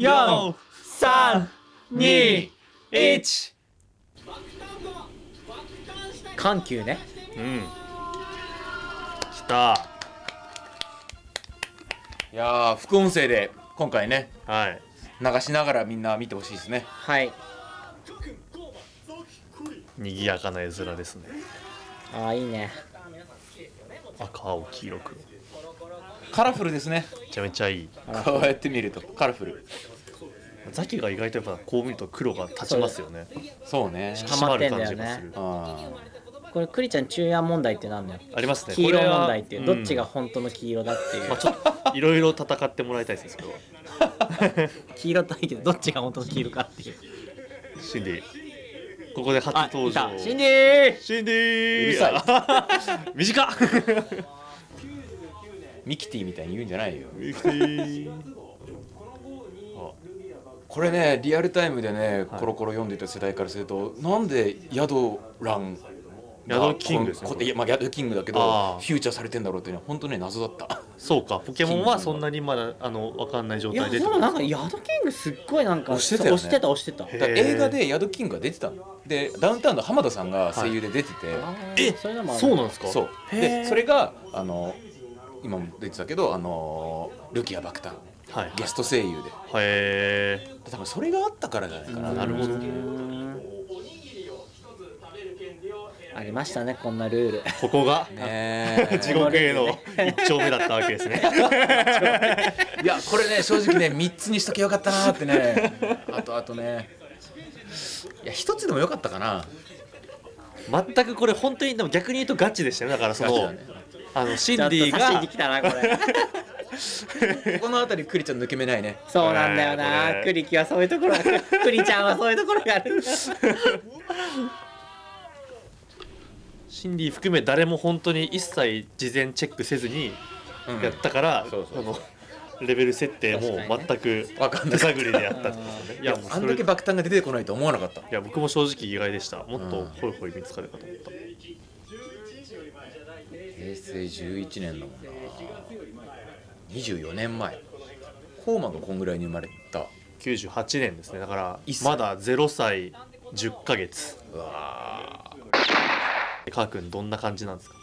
4、3、2、1。緩急ね。うんきたいやー副音声で今回ねはい流しながらみんな見てほしいですねはい。賑やかな絵面ですねああ、いいね。赤青黄色くカラフルですね。めちゃめちゃいい。こうやって見るとカラフル。ザキが意外とやっぱこう見ると黒が立ちますよね。そうね。ハマってんだよね締まる感じがするあこれ、クリちゃん、昼夜問題ってなんだよ。ありますね。黄色問題っていう、どっちがうん本当の黄色だっていう。まあ。ちょっといろいろ戦ってもらいたいですねそれは黄色といいけど、どっちが本当の黄色かっていう。シンディ。ここで初あ、登場。シンディシンディうるさい。短っ。ーミキティみたいに言うんじゃないよ。ミキティ。これねリアルタイムでね、コロコロ読んでた世代からするとなんでヤドランがヤドキングですねまあヤドキングだけどフューチャーされてんだろうっていうのは本当ね謎だった。そうかポケモンはそんなにまだあの分かんない状いや、態ででもなんか、ヤドキングすっごいなんか、押してたよね。押してた、押してた。映画でヤドキングが出てたの。でダウンタウンの浜田さんが声優で出てて、えそれでもそうなんですか？そう。でそれがあの今も出てたけどあのルキア爆誕はいゲスト声優で。へえ多分それがあったからじゃないかな。なるほど。ありましたね、こんなルール。ここが？ねえ。地獄への一丁目だったわけですね。いやこれね正直ね3つにしとけよかったなーってね。あとあとね。いや1つでもよかったかな。全くこれ本当にでも逆に言うとガチでしたよだからその、ねあのシンディっと差しにが来たな、これ。この辺りクリちゃん抜け目ないね。そうなんだよこな。れ。クリキはそういうところ。が、クリちゃんはそういうところがある。シンディ含め誰も本当に一切事前チェックせずにうん。やったから、そうそうあのレベル設定も全くわかんない手探りでやったってことね。いいやあんだけ爆誕が出てこないと思わなかった。や僕も正直意外でした。もっとうん。ホイホイ見つかるかと思った、平成11年だもんな。24年前。コーマがこんぐらいに生まれた。98年ですね。だからまだ0歳10ヶ月。うわカー君どんな感じなんですか？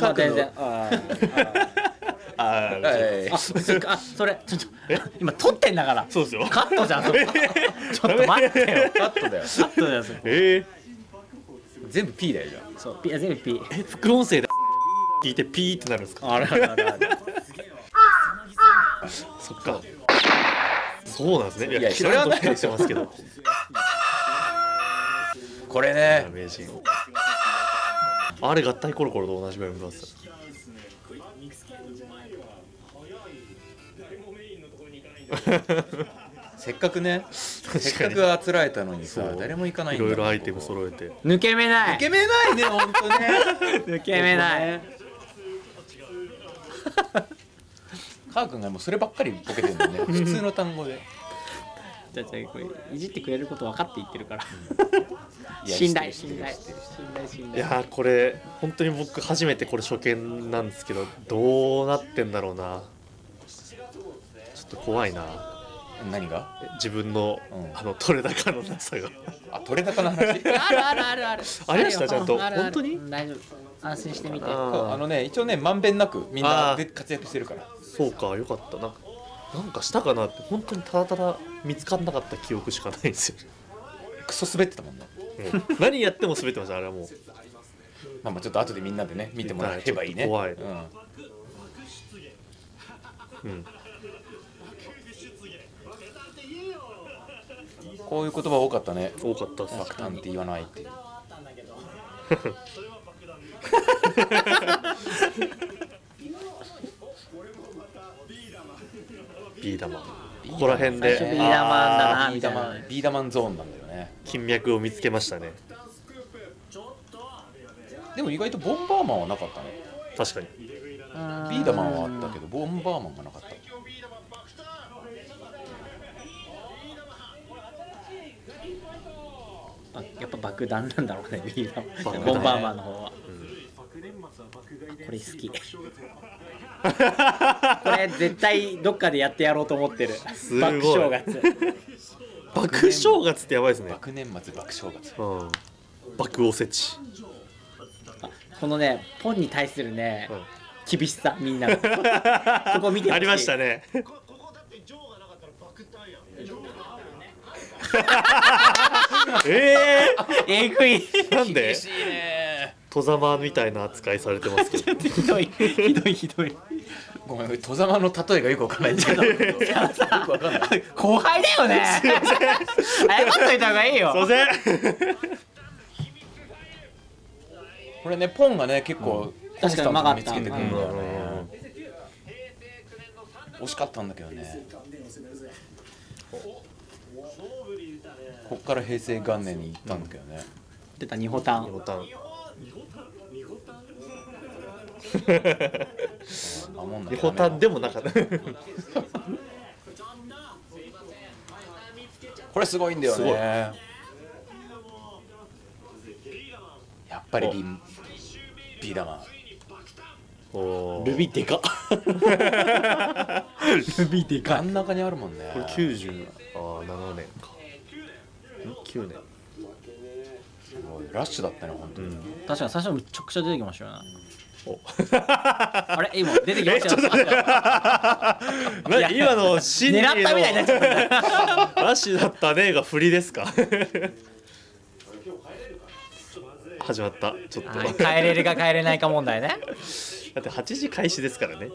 まあ全然。ああー。はい。あ、あ、それ、ちょっと、今撮ってんだから。そうですよ。カットじゃん。ちょっと待ってよ。カットだよ。カットだよ、そこ。え全部 P だよじゃあ。そう、ピ全部ピ。ー、え副音声で聞いてピーってなるんですか？あれあれあれあれ。そっか。そうなんですね。いやいやキラッと光してますけど。これね。名人あれ合体コロコロと同じぐらいのさ せっかくねせっかくあつらえたのにさそう。誰も行かないいん。だろいろアイテム揃えて。抜け目ない。イケメンないね本当ね。抜け目ない。カー君がもうそればっかりボケてるのね。普通の単語で。じゃあじゃあこれいじってくれること分かって言ってるから。いや信頼信頼。い頼やーこれ本当に僕初めてこれ初見なんですけどどうなってんだろうな。ちょっと怖いな何が？自分の、うん。あの取れ高のなさが。あ取れ高の話？あるあるあるある。ありました？ちゃんと？あるある。本当に？うん大丈夫安心してみて。あのね一応ねまんべんなくみんなで活躍してるから。そうかよかったな。なんかしたかなって本当にただただ見つかんなかった記憶しかないんですよ。クソ滑ってたもんね。もう何やっても滑ってましたあれはもう。まあまあちょっと後でみんなでね見てもらえばいいね。怖い。うん。うんこういう言葉多かったね。多かったっす爆誕って言わないっていう。ビー玉。ここら辺で。ビーダマンだなビーダマンビーダマンゾーンなんだよね。金脈を見つけましたね。でも意外とボンバーマンはなかったね。確かに。ビーダマンはあったけどボンバーマンがなかったあやっぱ爆弾なんだろうねビーダ爆弾。ボンバーマンの方は。これ好き。これれ絶対どっかでやってやろうと思ってる。爆正月。爆正月ってやばいですね。爆年末爆正月。うん。爆おせち、このねポンに対するねうん。厳しさみんなの。ここ見てほしい。ありましたねええぐいー、なんで？厳しいね。戸様みたいな扱いされてますけど。ひどい。ひどいひどい。ごめん戸様の例えがよくわかんないんだけど。よくわかんない。後輩だよね。謝っといた方がいいすいまよせん。これねポンがね結構確かにうまかった見つけてくるんだようんね惜しかったんだけどねこっから平成元年に行ったんだけどね、出たニホタンボタンあんなもんなんだねリホタンでもなかったこれすごいんだよねやっぱりビンビーダマンルビーでか。ルビーで 真ん中にあるもんね。これ90あー7年か。ん9年。すごいラッシュだったね本当に、確かに最初めちゃくちゃ出てきましたよね。お。あれ今出てきましたよ。な今のシンディ狙ったみたいになっちゃった。のラッシュだったねが振りですか？始まった。ちょっとはい帰れるか帰れないか問題ねだって8時開始ですからね。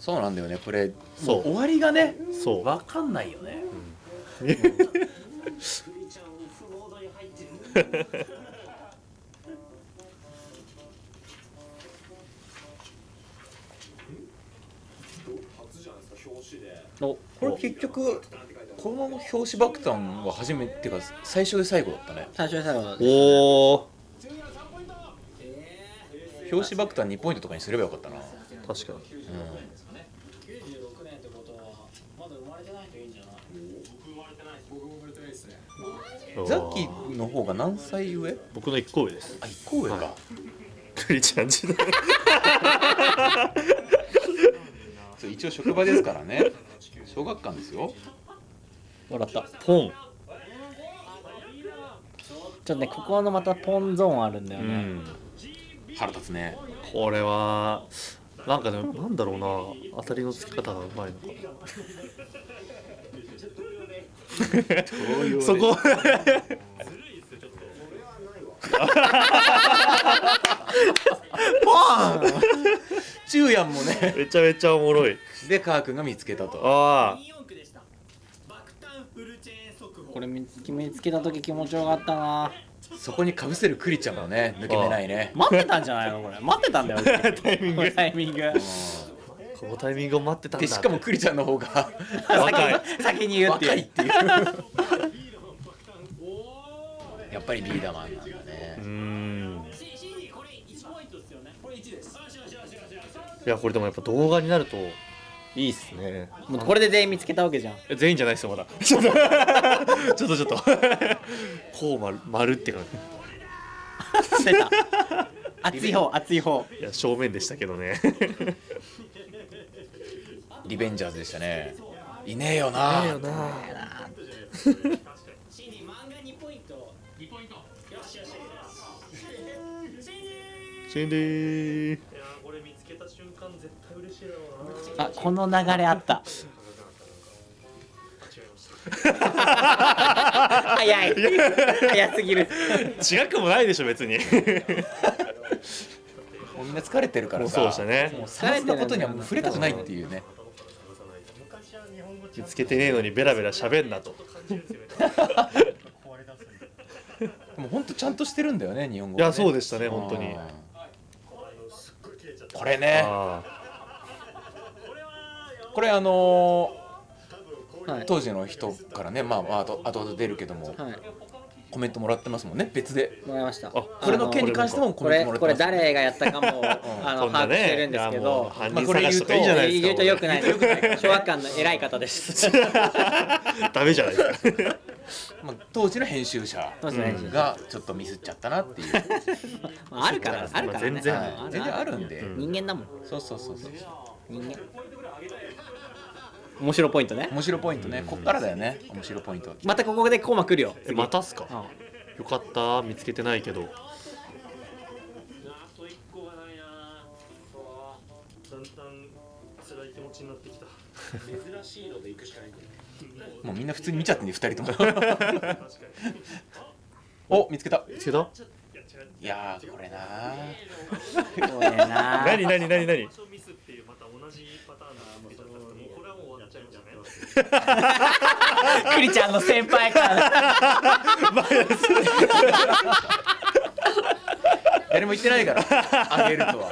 そうなんだよねこれ。そう。終わりがねそう。わかんないよね。おこれ結局この表紙爆弾は初めてか最初で最後だったね。最初で最後おお表紙爆弾2ポイントとかにすればよかったな、うん、確かにザッキーの方が何歳上？僕の1個上です。あ一個上か、はい。クリちゃん時代 一応職場ですからね。小学館ですよ笑った。ポン。ちょっとねここのまたポンゾーンあるんだよね、うん。腹立つね。これはなんかねなんだろうな。当たりのつき方がうまいのか。なそこ。中やんもね。めちゃめちゃおもろい。でカー君が見つけたと。あこれ見つ見つけた時気持ちよかったな。そこにかぶせるクリちゃんもね抜け目ないね。待ってたんじゃないの？これ。待ってたんだよ。タイミング。タイミング。あこのタイミングを待ってたんだでしかもクリちゃんの方が。若い。先に言うっていう。若いっていう。やっぱりビーダマンなんだうねーん。いやこれでもやっぱ動画になるといいっすね。もうこれで全員見つけたわけじゃん。え全員じゃないですよまだ。ちょっとちょっとちょっと。こう丸丸って感出た。熱い方熱い方。じいや正面でしたけどね。リベンジャーズでしたね。いねえよな。だよな。シンディあこの流れあった。早い。早すぎる。違くもないでしょ別に。もうみんな疲れてるからさ。もうそうでしたね。もうサのことにはもう触れたくないっていうね。見つけてねえのにベラベラ喋んなと。もうほんとちゃんとしてるんだよね日本語いやそうででしたね本当に。これね。あこれあのはい。ー当時の人からねまあまああと後々出るけどもはい。コメントもらってますもんね別で。もらいました。あこれの件に関してもコこれメントもらってます。これ誰がやったかもあの把握してるねんですけど。犯人探しとかいいじゃないですか言うとよくない。小学館の偉い方です。ダメじゃないですか。まあ、当時の編集者がちょっとミスっちゃったなっていう、まああるからあるからね。全然。はい。全然あるんで、うん人間だもん。そうそうそうそう人間面白ポイントね。面白ポイントね。こっからだよね。面白ポイントまたここでコーマ来るよ。えまたっすか。うん。よかった。見つけてないけど。だんだん辛い気持ちになってきた珍しいので行くしかないもうみんな普通に見ちゃってね2人とも。確かに。お見つけた。見つけた？いやーこれなそうだよな何何何何？同じパターンなんですけどもうこれはもう終わっちゃいましたね。クリちゃんの先輩感 誰も言ってないからあげるとは、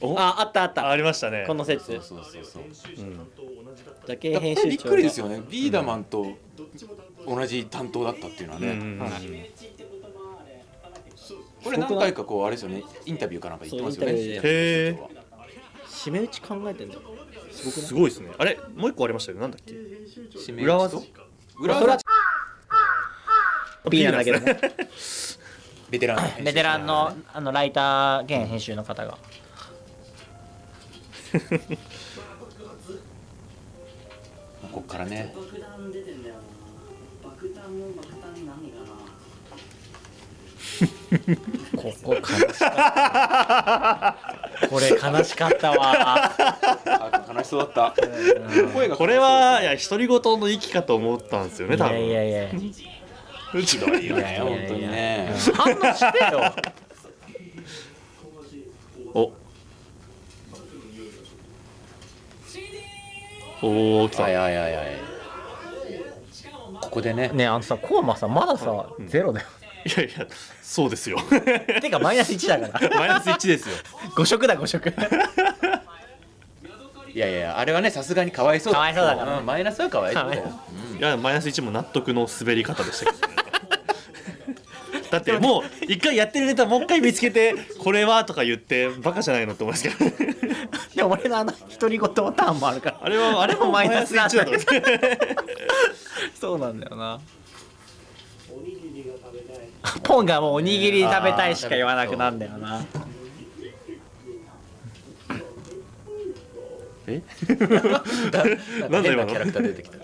お？ああったあった。ありましたね。この説。そうそうそうそう。編集者担当同じだけやっぱりびっくりですよね。ビーダマンと同じ担当だったっていうのはね、うん。うん。うんこれ何回かこうあれですよね。インタビューかなんか言ってますよね。へえ締め打ち考えてんだよすごい？すごいですね。あれ？もう一個ありましたよ。なんだっけ？裏技？裏技。P なんだけどねベテランベテランのあのライター兼編集の方が。こっからね。爆弾出てんだよな爆弾も爆弾 ここ悲しかった。これ悲しかったわ。あ悲しそうだった。声がこれはいや独り言の域かと思ったんですよねいや多分。いやいやひどいよいやいや本当にね。反応してよお。おお来た。はいはいはいはい。ここでね。ねあのさコーマさまださゼロだよいやいやそうですよ。てかマイナス1だから。マイナス1 ですよ。5色だ5色。いやいやあれはねさすがにかわいそう。かわいそうだから。んマイナスはかわいそうだよ。いやマイナス1も納得の滑り方でしたけど。ね だってもう一回やってるネタもう一回見つけてこれはとか言ってバカじゃないのって思いますけど。いや俺のあの独り言ターンもあるから。あれはあれもマイナス1だと思 そうなんだよなポンがもうおにぎり食べたいしか言わなくなんだよな。え？なんだ今の？変なキャラクター出てきた。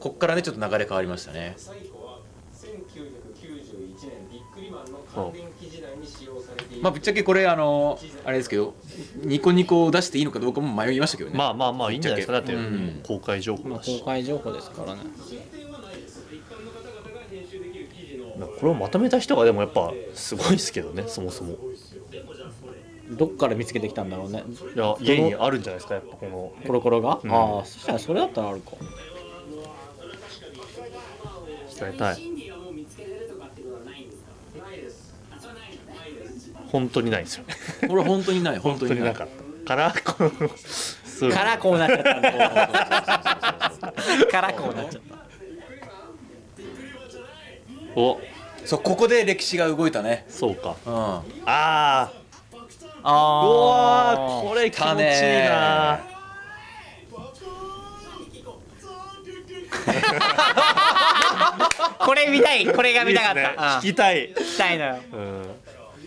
こっからねちょっと流れ変わりましたね。まあぶっちゃけこれあのあれですけどニコニコを出していいのかどうかも迷いましたけどね。まあまあまあいいんじゃないですか。だってうん。公開情報だし。公開情報ですからねこれをまとめた人がでもやっぱすごいですけどねそもそも。どっから見つけてきたんだろうね。いや家にあるんじゃないですかやっぱこの。コロコロが、うん。ああそしたらそれだったらあるか。伝えたい。本当にないですよね。これ本当にない。本当にない。本当になかった。からこのからこう。なっちゃったからこうなっちゃった。おそうここで歴史が動いたね。そうか。うん。ああうあわーーこれ気持ちいいな。これ見たい。これが見たかっいいですね。た、聞きたい、うん聞きたいのよ。うん、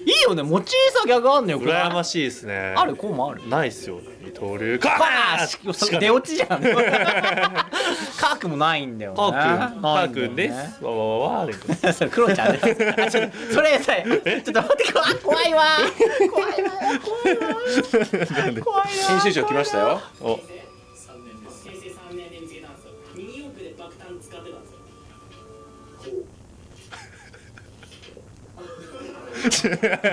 いいよね持ちいいさギャグあんのよ羨ましいですね。あるこうもある。ないっすよ二刀流。かバーしそれ出落ちじゃん。カークもないんだよね。パー君パないんだよー君ですわわわわですそれクロちゃんですそれさちょっと待って怖い怖いわ怖いわ怖いわ怖い編集長来ましたよお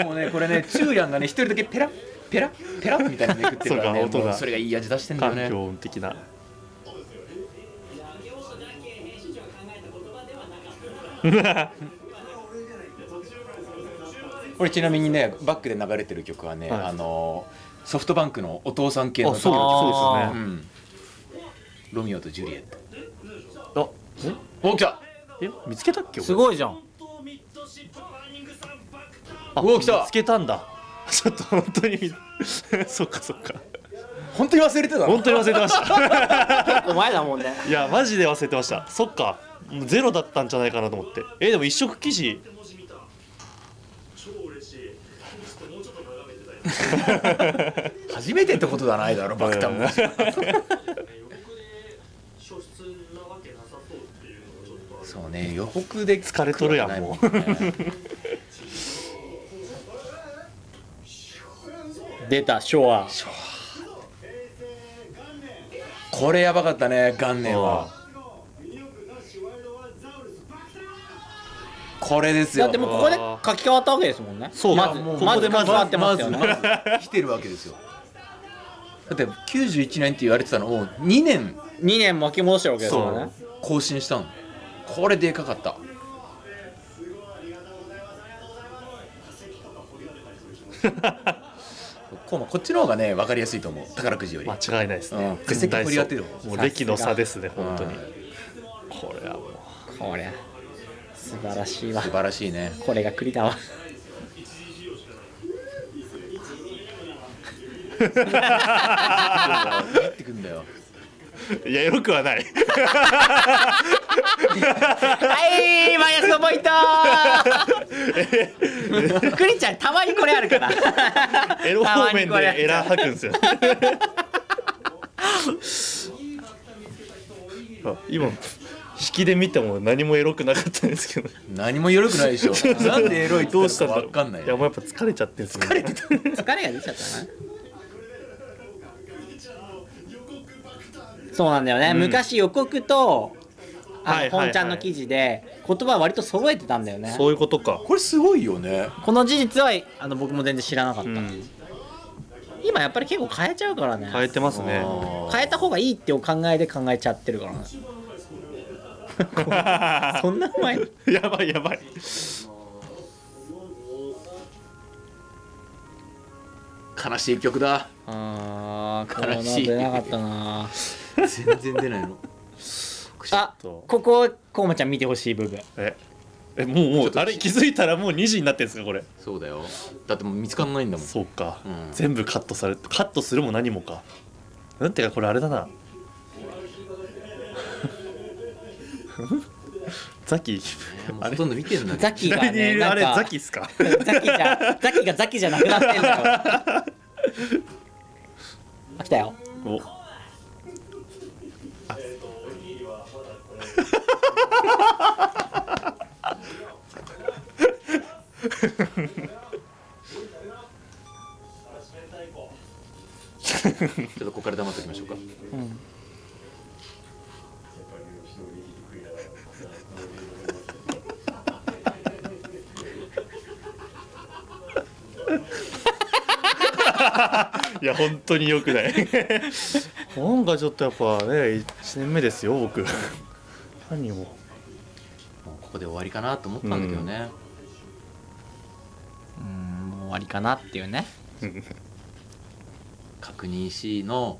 もうねこれねチューリャンがね一人だけペラペラペラみたいにめくってるからね。そそれがいい味出してんだよね。環境音的な。これちなみにねバックで流れてる曲はね、はい。あのソフトバンクのお父さん系のあそうですね。うん。ロミオとジュリエット。あお来た。ええ？見つけたっけ？俺。すごいじゃんあお来た。見つけたんだ。ちょっと本当に見 そっかそっか。本当に忘れてたの？本当に忘れてました。結構前だもんね。いやマジで忘れてました。そっか。もうゼロだったんじゃないかなと思って。えでも一色記事。文字見た超嬉しいちょっともうちょっと眺めてたい初めてってことだないだろ爆弾そうね予告で疲れとるやんもう出たショアこれやばかったね元年は。これですよ。だってもうここで書き換わったわけですもんね。そう。まずもうまずここでまずまずまず来てるわけですよ。だって91年って言われてたのを2年。2年巻き戻してるわけですからね。更新したの。これでかかった こうこっちの方がね分かりやすいと思う。宝くじより。間違いないですね。うん。絶対盛り上がってるもう歴の差ですね本当に。うん。これはもう。こりゃ素晴らしいわ。素晴らしいね。これが栗だわ。入ってくんだよ いやエロくはない。はいマイナスのポイント。栗ちゃんたまにこれあるからエロ方面でエラー吐くんですよ。あ 今引きで見ても何もエロくなかったんですけど。何も緩くないでしょ。なんでエロいどうしたんだろう分かんないいやもうやっぱ疲れちゃってんすよ、ね、疲れて疲れが出ちゃったなそうなんだよね、うん。昔予告とあ本ちゃんの記事で言葉割と揃えてたんだよね。そういうことか。これすごいよね。この事実はあの僕も全然知らなかった、うん。今やっぱり結構変えちゃうからね。変えてますね。変えた方がいいってお考えで考えちゃってるから。ね そんなうまいやばいやばい。悲しい曲だ。あーこの悲しい。出なかったな全然出ないの。あとこここうまちゃん見てほしい部分ええもうもうあれ気づいたらもう2時になってんですかこれ。そうだよ。だってもう見つかんないんだもん。そうか、うん。全部カットされカットするも何もか。なんていうかこれあれだな。ザキ。もうほとんど見てるんだけどザキがねるあれザキっすか？ザキじゃザキがザキじゃなくなってんだよ あ来たよ。おちょっとここから黙っておきましょうか。いや本当に良くない。なんかちょっとやっぱね1年目ですよ僕。何をここで終わりかなと思ったんだけどね、うんもう終わりかなっていうね。確認しの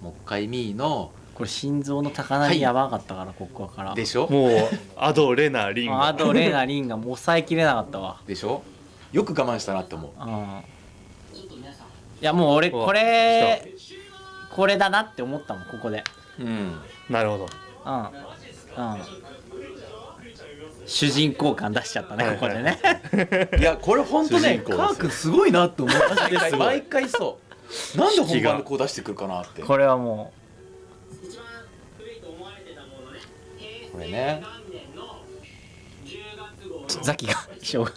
もう一回見の。これ心臓の高鳴りやばかったから、ここから。でしょ？もうアドレナリンあとレーナ・リンがもう抑えきれなかったわ。でしょ？よく我慢したなって思う。うん。いやもう俺これこれだなって思ったもんここで。うん。なるほど。うん。うん主人公感出しちゃったねはいここでね。いやこれ本当ねカー君すごいなって思う。毎すごい回毎回そう。なんで本番でこう出してくるかなって。これはも一番古いと思われてたものね平これね。何年の10月号のうザキがしょう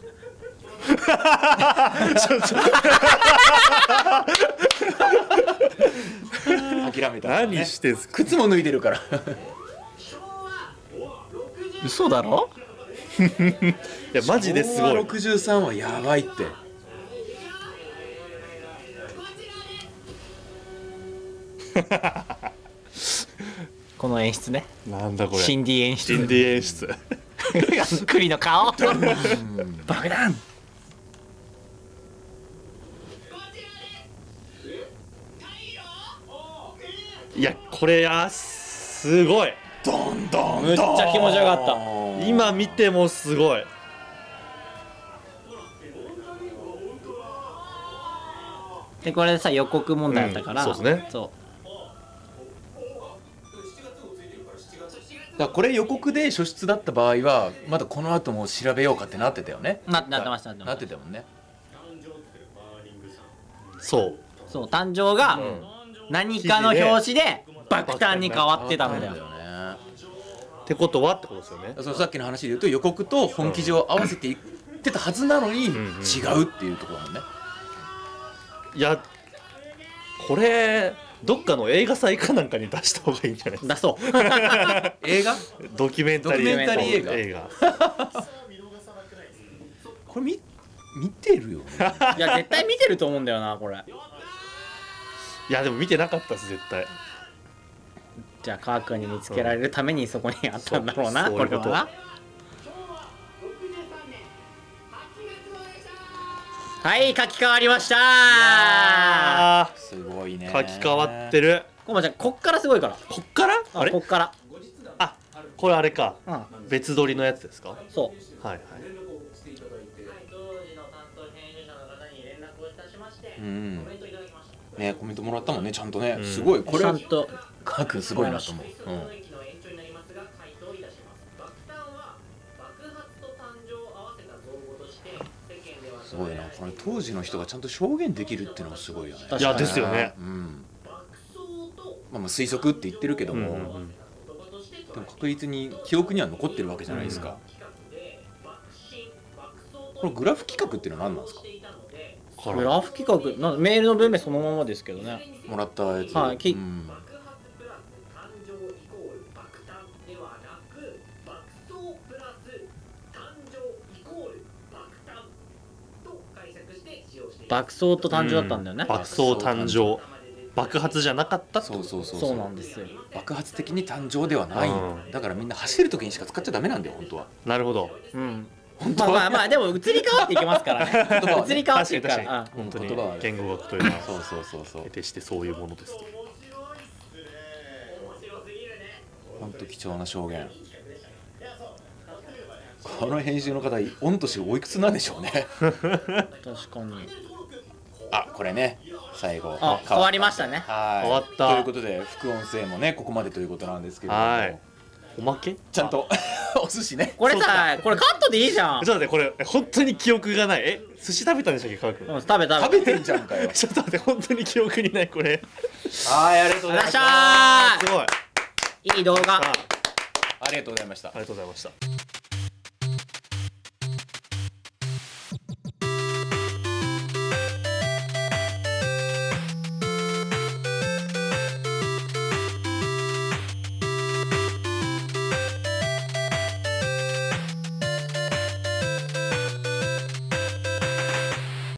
諦めた、何してんすか。靴も脱いでるから。嘘だろ？いやマジですごい。昭和63はやばいって。この演出ね。なんだこれ。シンディ演シン出。ディ演出栗の顔。爆弾いやこれあすごい。ドンドン。むっちゃ気持ちよかった今見てもすごい。でこれでさ予告問題だったから、うんそうですね。そだこれ予告で初出だった場合はまだこの後も調べようかってなってたよね。うななってました。なってたもんね。そう。たそう誕生が何かの表紙で爆誕に変わってたんだよ。ねってことはってことですよね。そのさっきの話で言うと予告と本記事を合わせていってたはずなのに違んうっていうところだもんね。いやこれどっかの映画祭かなんかに出した方がいいんじゃないですか。だそう。映画？ドキュメンタリー映画。これ見見てるよね。いや絶対見てると思うんだよなこれ。いやでも見てなかったです絶対じゃあ川君に見つけられるためにそこにあったんだろうな、これは。なはい書き換わりました。あすごいね。ー書き換わってる。コマちゃんこっからすごいから。こっから？あれ？こっから。あこれあれか。うん。別撮りのやつですか？はいそう。はい当時の担当編集者の方に連絡をい。たしまして、うんねコメントもらったもんねちゃんとね、ん。すごい。これちゃんと。カー君すごいなと思う、その駅の延長になりますが、回答い。たします。爆誕は爆発と誕生を合わせた造語として世間ではすごいな。これ当時の人がちゃんと証言できるっていうのもすごいよね。いやですよね。うん。まあ、まあ推測って言ってるけども、うんうんでも確実に記憶には残ってるわけじゃないですか、企画で爆心爆走このグラフ企画っていうのは何なんですか？グラフ企画なメールの文面そのままですけどね。もらったやつ、はいきうん。爆発プラス誕生イコール爆誕ではなく爆走プラス誕生イコール爆誕と解釈して使用しています爆走と誕生だったんだよね、爆走誕生。爆発じゃなかったそうそうそう。そうなんですよ。爆発的に誕生ではない、うん。だからみんな走る時にしか使っちゃダメなんだよ本当は。なるほど。うんまあまあまあでも移り変わっていきますからね。移り変わっていくから。に確かに。本当言葉はね。に言語学というのはそうそうそうそう得てしてそういうものです本当貴重な証言。この編集の方御年おいくつなんでしょうね。確かに。あこれね。最後。あ変わりましたね。はい。変わった。ということで副音声もねここまでということなんですけれども。はいおまけ？ちゃんと。お寿司ね。これさこれカットでいいじゃん。ちょっと待ってこれ本当に記憶がない。え寿司食べたんでしたっけ川君うん食べ食べ食べてんじゃんかよ。ちょっと待って本当に記憶にないこれ。はいありがとうございました。た。すごい。いい動画。あ。ありがとうございました。ありがとうございました